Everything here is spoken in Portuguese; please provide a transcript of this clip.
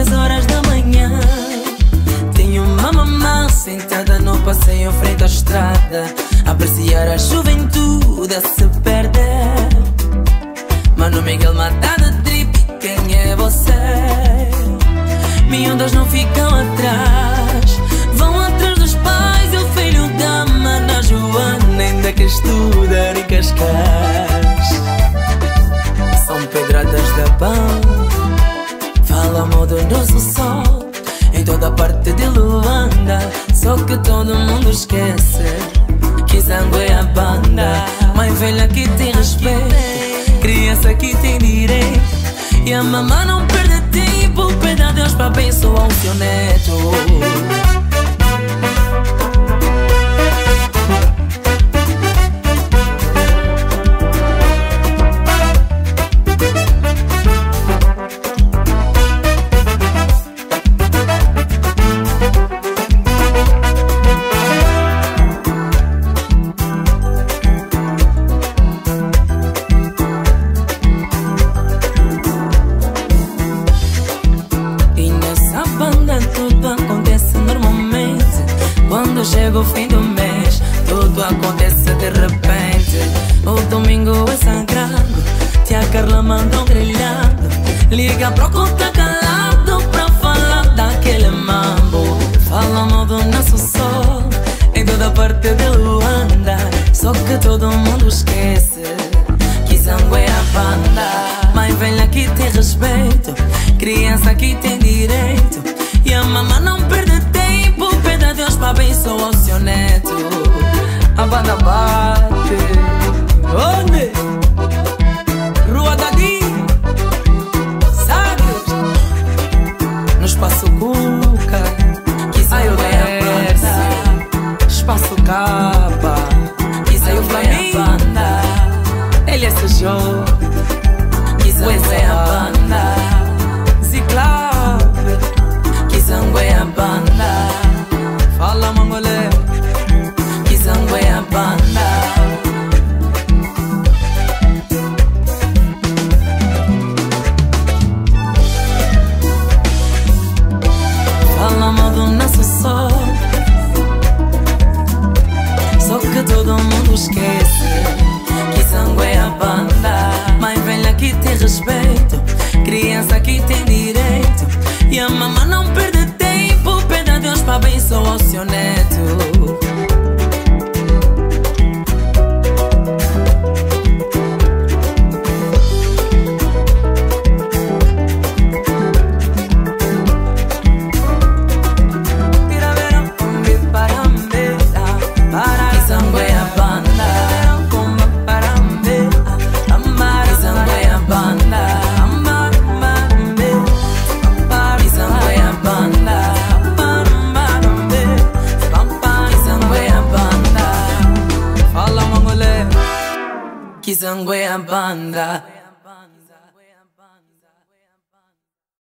três horas da manhã. Tenho uma mamã sentada no passeio frente à estrada. Apreciar a juventude a se perder. Mano Miguel matada trip, quem é você? Miúdas não ficam atrás. Só que todo mundo esquece que zango é a banda. Mãe velha que tem respeito, criança que tem direito. E a mamãe não perde tempo, pede a Deus pra abençoar o seu neto. Quando chega o fim do mês, tudo acontece de repente. O domingo é sagrado, tia Carla manda um grelhado. Liga pro conta calado pra falar daquele mambo. Fala mal do nosso sol, em toda parte de Luanda. Só que todo mundo esquece que Zango é a banda. Mãe velha que tem respeito, criança que tem direito. E a mamãe não perde Que saiu a banda. Ziclave. Que zango é a banda. Fala mangolé. Que zango é a banda. Fala mal do nosso sol. Só que todo mundo esquece abençoar Kizangwe a banda